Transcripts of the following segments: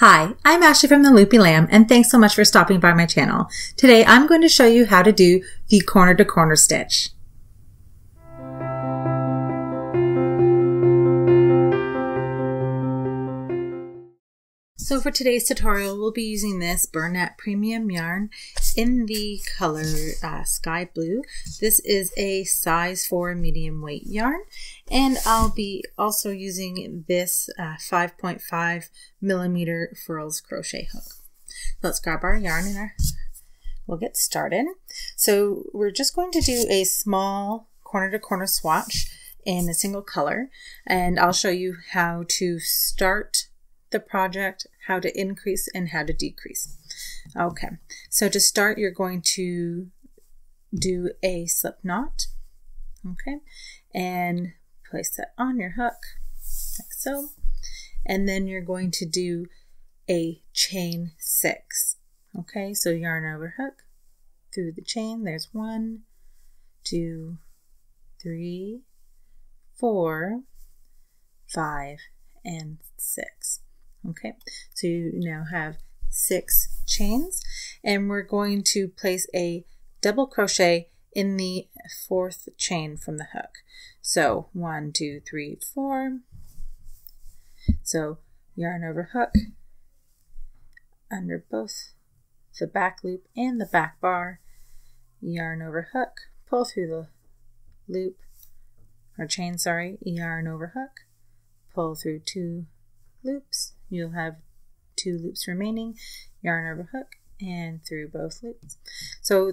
Hi, I'm Ashley from the Loopy Lamb and thanks so much for stopping by my channel. Today I'm going to show you how to do the corner to corner stitch. So for today's tutorial, we'll be using this Bernat Premium yarn in the color uh, Sky Blue. This is a size 4 medium weight yarn, and I'll be also using this 5.5 uh, millimeter furls crochet hook. Let's grab our yarn and our, we'll get started. So we're just going to do a small corner to corner swatch in a single color, and I'll show you how to start the project, how to increase and how to decrease. Okay, so to start, you're going to do a slip knot, okay, and place that on your hook, like so. And then you're going to do a chain six, okay, so yarn over hook through the chain. There's one, two, three, four, five, and six. Okay, so you now have six chains and we're going to place a double crochet in the fourth chain from the hook. So one, two, three, four. So yarn over hook under both the back loop and the back bar, yarn over hook, pull through the loop or chain, sorry, yarn over hook, pull through two loops, you'll have two loops remaining, yarn over hook, and through both loops. So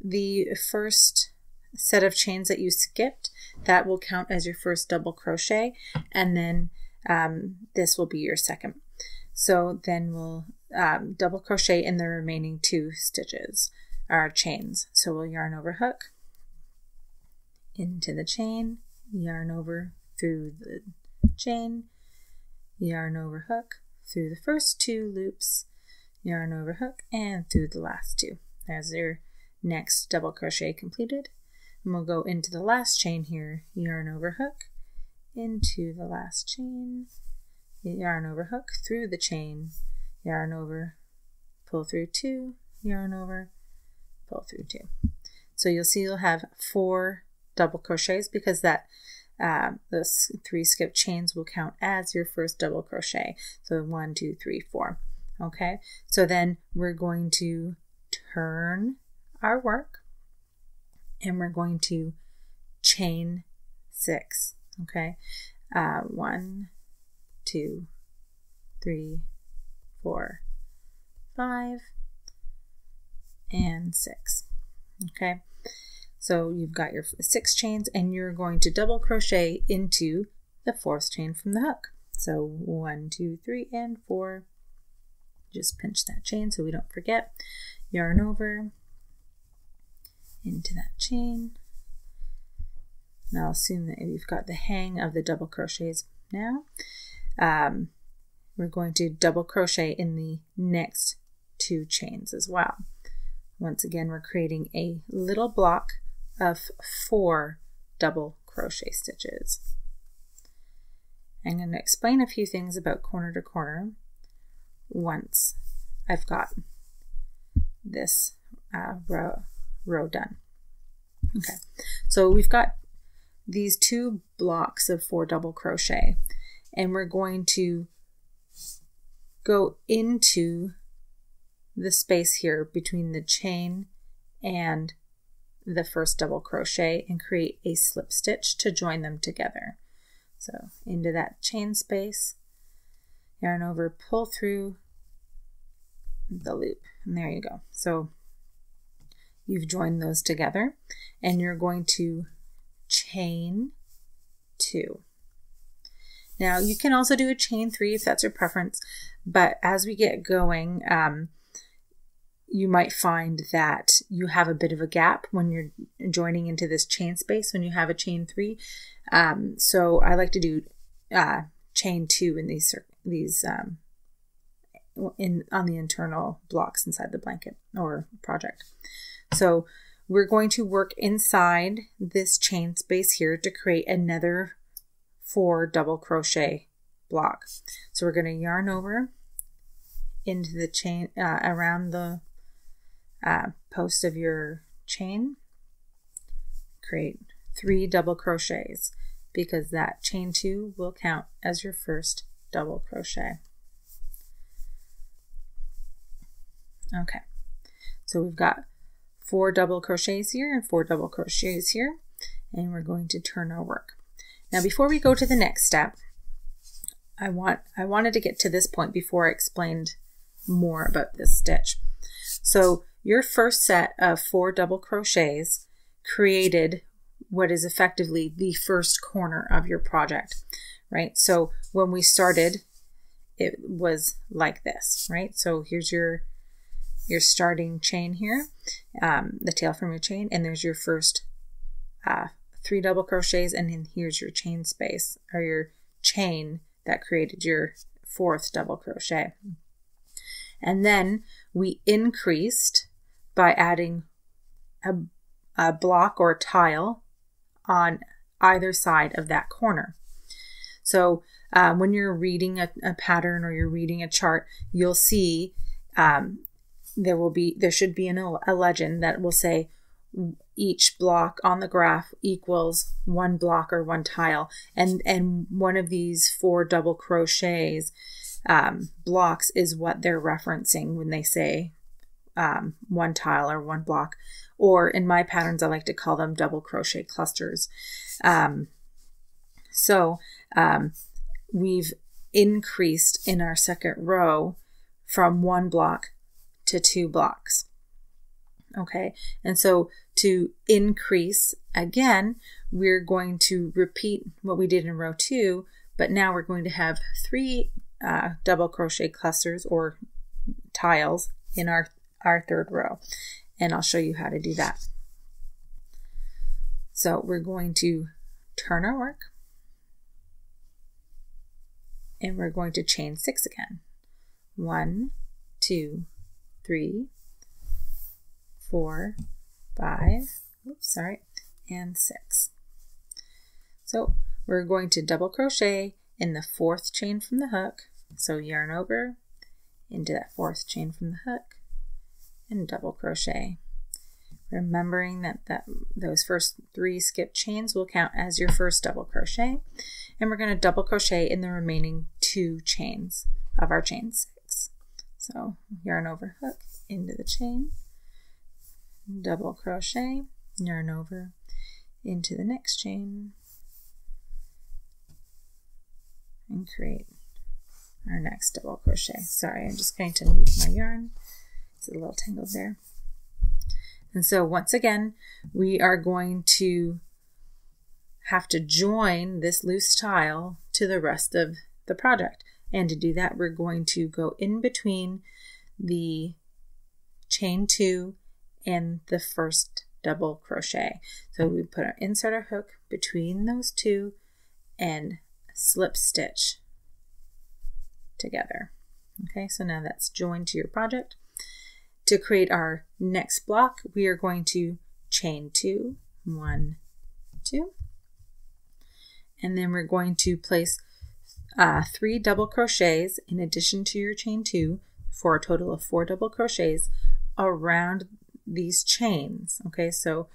the first set of chains that you skipped, that will count as your first double crochet, and then um, this will be your second. So then we'll um, double crochet in the remaining two stitches, our chains. So we'll yarn over hook, into the chain, yarn over through the chain, yarn over hook through the first two loops, yarn over hook, and through the last two. There's your next double crochet completed. And we'll go into the last chain here, yarn over hook, into the last chain, yarn over hook, through the chain, yarn over, pull through two, yarn over, pull through two. So you'll see you'll have four double crochets because that uh, those three skip chains will count as your first double crochet. So one, two, three, four. Okay, so then we're going to turn our work and we're going to chain six. Okay, uh, one, two, three, four, five, and six. Okay, so you've got your six chains and you're going to double crochet into the fourth chain from the hook. So one, two, three, and four. Just pinch that chain so we don't forget. Yarn over into that chain. Now assume that you've got the hang of the double crochets now. Um, we're going to double crochet in the next two chains as well. Once again, we're creating a little block of four double crochet stitches. I'm going to explain a few things about corner to corner once I've got this uh, row, row done. Okay, so we've got these two blocks of four double crochet and we're going to go into the space here between the chain and the first double crochet and create a slip stitch to join them together. So into that chain space, yarn over, pull through the loop, and there you go. So you've joined those together, and you're going to chain two. Now you can also do a chain three if that's your preference, but as we get going, um, you might find that you have a bit of a gap when you're joining into this chain space when you have a chain three. Um, so I like to do uh, chain two in these these um, in on the internal blocks inside the blanket or project. So we're going to work inside this chain space here to create another four double crochet block. So we're going to yarn over into the chain uh, around the uh, post of your chain create three double crochets because that chain two will count as your first double crochet okay so we've got four double crochets here and four double crochets here and we're going to turn our work now before we go to the next step I want I wanted to get to this point before I explained more about this stitch. So your first set of four double crochets created what is effectively the first corner of your project, right? So when we started, it was like this, right? So here's your your starting chain here, um, the tail from your chain, and there's your first uh, three double crochets, and then here's your chain space or your chain that created your fourth double crochet. And then we increased by adding a, a block or tile on either side of that corner. So um, when you're reading a, a, pattern or you're reading a chart, you'll see um, there will be there should be an, a legend that will say each block on the graph equals one block or one tile and and one of these four double crochets um, blocks is what they're referencing when they say um, one tile or one block or in my patterns i like to call them double crochet clusters. Um, so um, we've increased in our second row from one block to two blocks. Okay, and so to increase again, we're going to repeat what we did in row two, but now we're going to have three uh, double crochet clusters or tiles in our, our third row. And I'll show you how to do that. So we're going to turn our work and we're going to chain six again. One, two, three, four, five, oops, sorry, and six. So we're going to double crochet in the fourth chain from the hook. So yarn over into that fourth chain from the hook and double crochet. Remembering that, that those first three skip chains will count as your first double crochet. And we're going to double crochet in the remaining two chains of our chain six. So yarn over hook into the chain double crochet, yarn over into the next chain, and create our next double crochet. Sorry, I'm just going to move my yarn. It's a little tangled there. And so once again, we are going to have to join this loose tile to the rest of the project. And to do that, we're going to go in between the chain two and the first double crochet. So we put our insert our hook between those two and slip stitch together. Okay, so now that's joined to your project. To create our next block, we are going to chain two, one, two, and then we're going to place uh, three double crochets in addition to your chain two for a total of four double crochets around these chains. Okay, so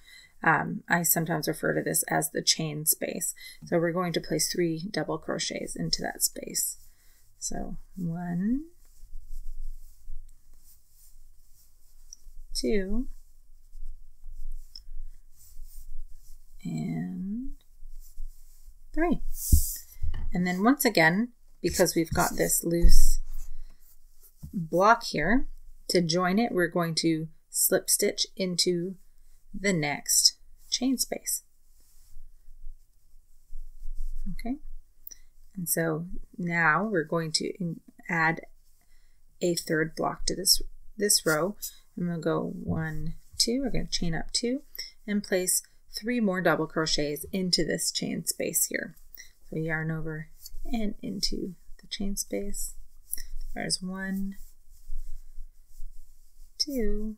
um, I sometimes refer to this as the chain space. So we're going to place three double crochets into that space. So one, two, and three. And then once again, because we've got this loose block here, to join it, we're going to slip stitch into the next chain space. Okay, and so now we're going to add a third block to this this row. I'm going to go one, two, we're going to chain up two and place three more double crochets into this chain space here. So yarn over and into the chain space. There's one, two,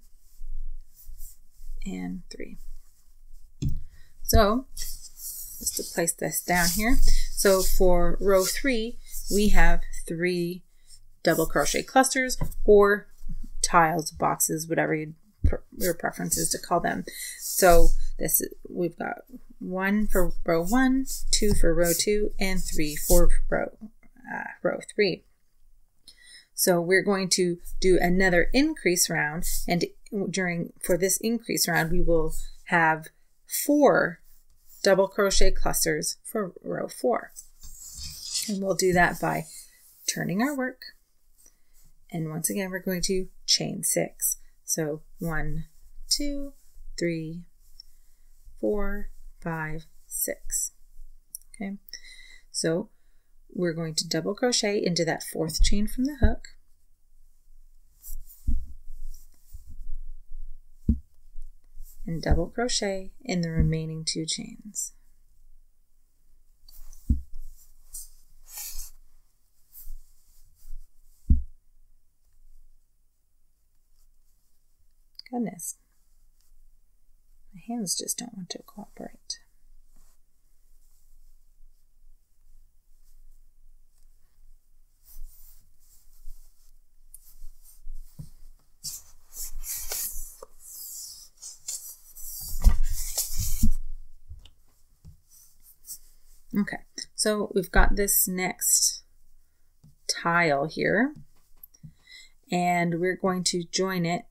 and three. So just to place this down here. So for row three, we have three double crochet clusters or tiles, boxes, whatever you, your preference is to call them. So this we've got one for row one, two for row two, and three for row uh, row three. So we're going to do another increase round, and during for this increase round, we will have four double crochet clusters for row four. And we'll do that by turning our work. And once again, we're going to chain six. So one, two, three, four, five, six. Okay. So we're going to double crochet into that fourth chain from the hook. And double crochet in the remaining two chains. Goodness. My hands just don't want to cooperate. Okay, so we've got this next tile here, and we're going to join it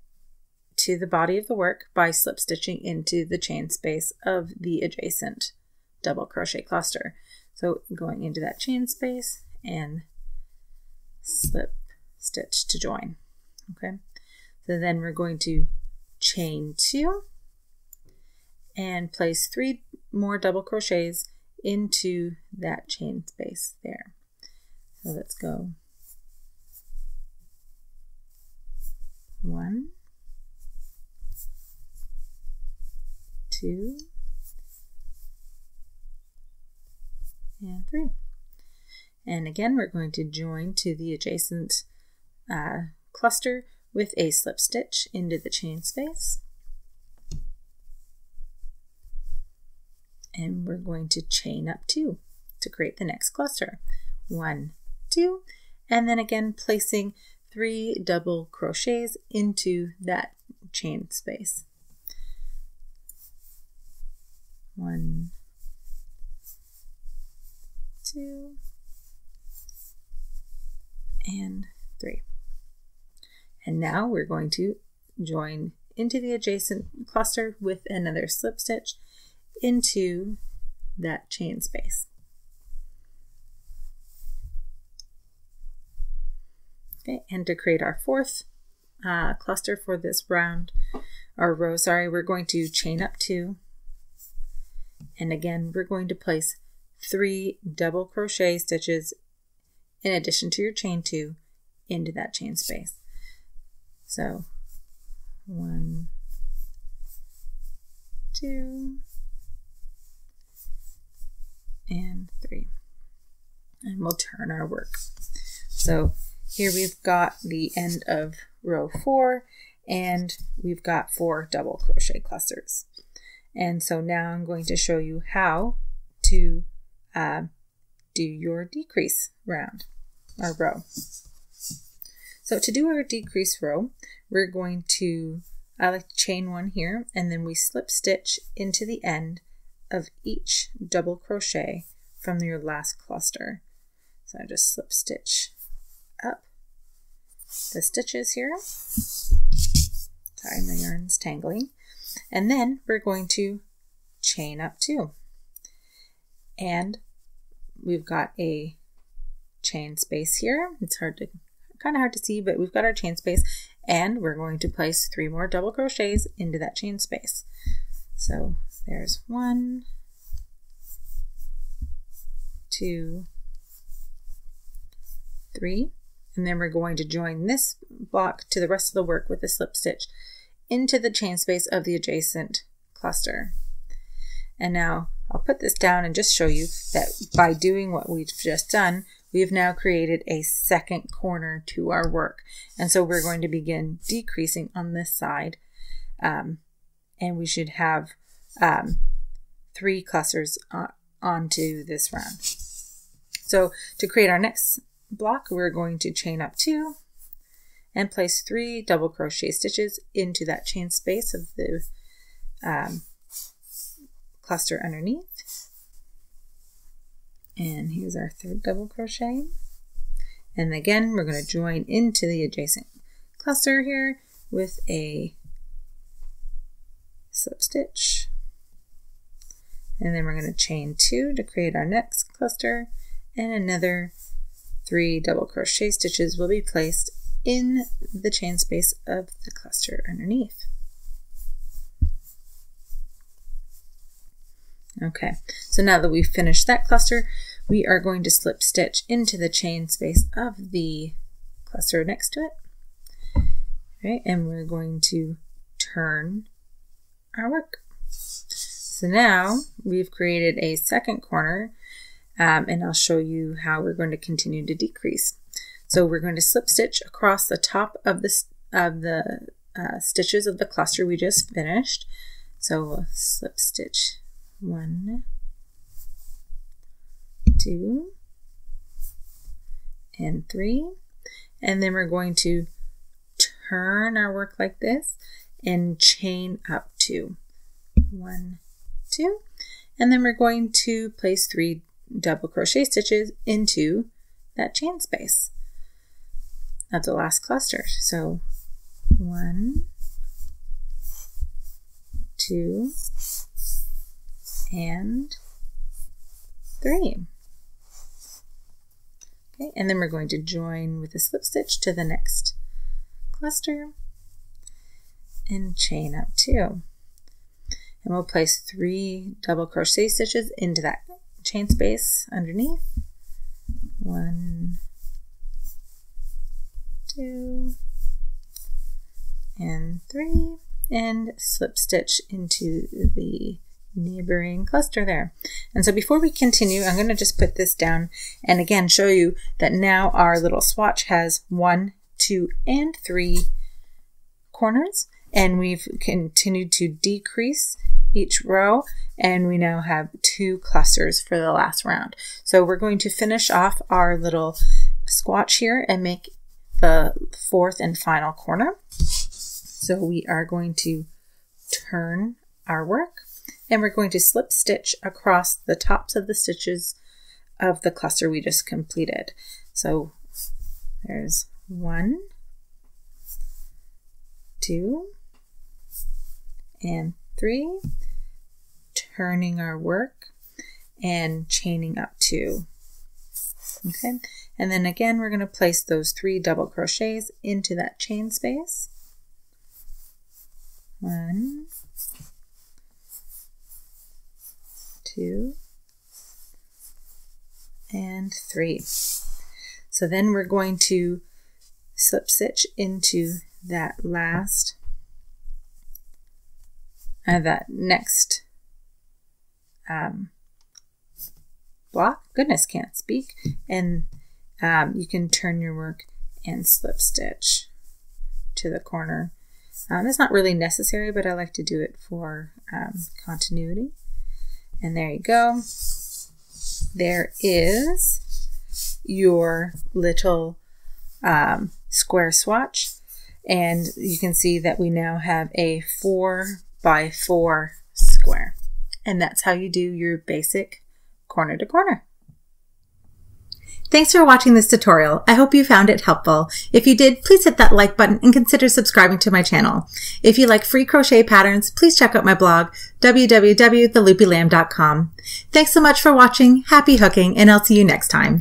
to the body of the work by slip stitching into the chain space of the adjacent double crochet cluster. So going into that chain space and slip stitch to join. Okay, so then we're going to chain two and place three more double crochets into that chain space there. So let's go one, two, and three. And again, we're going to join to the adjacent uh, cluster with a slip stitch into the chain space. and we're going to chain up two to create the next cluster. One, two, and then again placing three double crochets into that chain space. One, two, and three. And now we're going to join into the adjacent cluster with another slip stitch into that chain space. Okay, and to create our fourth uh, cluster for this round, or row, sorry, we're going to chain up two. And again, we're going to place three double crochet stitches in addition to your chain two into that chain space. So one, two, and three. And we'll turn our work. So here we've got the end of row four and we've got four double crochet clusters. And so now I'm going to show you how to uh, do your decrease round or row. So to do our decrease row, we're going to, I like to chain one here and then we slip stitch into the end of each double crochet from your last cluster. So I just slip stitch up the stitches here. Sorry, my yarn's tangling. And then we're going to chain up two. And we've got a chain space here. It's hard to kind of hard to see, but we've got our chain space and we're going to place three more double crochets into that chain space. So there's one, two, three, and then we're going to join this block to the rest of the work with a slip stitch into the chain space of the adjacent cluster. And now I'll put this down and just show you that by doing what we've just done, we have now created a second corner to our work. And so we're going to begin decreasing on this side. Um, and we should have um, three clusters on, onto this round. So to create our next block, we're going to chain up two and place three double crochet stitches into that chain space of the um, cluster underneath. And here's our third double crochet. And again, we're going to join into the adjacent cluster here with a slip stitch. And then we're going to chain two to create our next cluster and another three double crochet stitches will be placed in the chain space of the cluster underneath. Okay, so now that we've finished that cluster, we are going to slip stitch into the chain space of the cluster next to it. Right, and we're going to turn our work. So now we've created a second corner um, and I'll show you how we're going to continue to decrease. So we're going to slip stitch across the top of the, of the uh, stitches of the cluster we just finished. So we'll slip stitch one, two, and three. And then we're going to turn our work like this and chain up two. One, two. And then we're going to place three double crochet stitches into that chain space of the last cluster. So one, two, and three. Okay, and then we're going to join with a slip stitch to the next cluster and chain up two. And we'll place three double crochet stitches into that chain space underneath. One, two, and three, and slip stitch into the neighboring cluster there. And so before we continue, I'm going to just put this down and again show you that now our little swatch has one, two, and three corners and we've continued to decrease each row and we now have two clusters for the last round. So we're going to finish off our little swatch here and make the fourth and final corner. So we are going to turn our work and we're going to slip stitch across the tops of the stitches of the cluster we just completed. So there's one, two, and three, turning our work and chaining up two. Okay, and then again, we're going to place those three double crochets into that chain space. One, two, and three. So then we're going to slip stitch into that last uh, that next um, block. Goodness, can't speak. And um, you can turn your work and slip stitch to the corner. Um, it's not really necessary, but I like to do it for um, continuity. And there you go. There is your little um, square swatch. And you can see that we now have a four by four square. And that's how you do your basic corner to corner. Thanks for watching this tutorial. I hope you found it helpful. If you did, please hit that like button and consider subscribing to my channel. If you like free crochet patterns, please check out my blog, www.theloopylamb.com. Thanks so much for watching, happy hooking, and I'll see you next time.